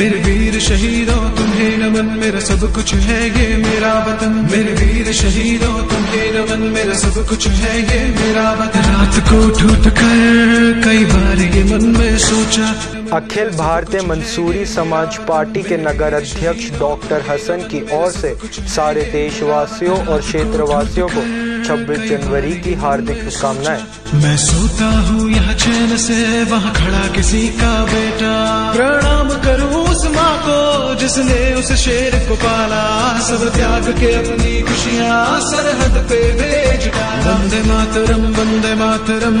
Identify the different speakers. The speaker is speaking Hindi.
Speaker 1: मेरे वीर शहीदों तुम्हें नमन मेरा सब कुछ है ये मेरा वतन। मेरे वीर शहीदों तुम्हें नमन मेरा सब कुछ है ये मेरा वतन। रात को ठूट कर कई बार ये मन में सोचा।
Speaker 2: अखिल भारतीय मंसूरी समाज पार्टी के नगर अध्यक्ष डॉक्टर हसन की ओर से सारे देशवासियों और क्षेत्रवासियों को 26 जनवरी की हार्दिक शुभकामनाएँ।
Speaker 1: मैं सोता हूँ यहाँ चैन से वहाँ खड़ा किसी का बेटा। को, जिसने उस शेर को पाला, सब त्याग के अपनी खुशियाँ सरहद पे भेज डाला। वंदे मातरम वंदे मातरम